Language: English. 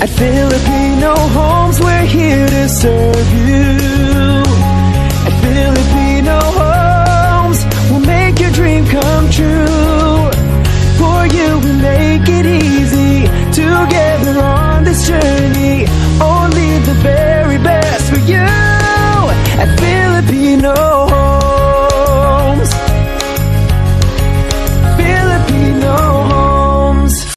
At Filipino Homes, we're here to serve you. At Filipino Homes, we'll make your dream come true. For you, we make it easy together on this journey.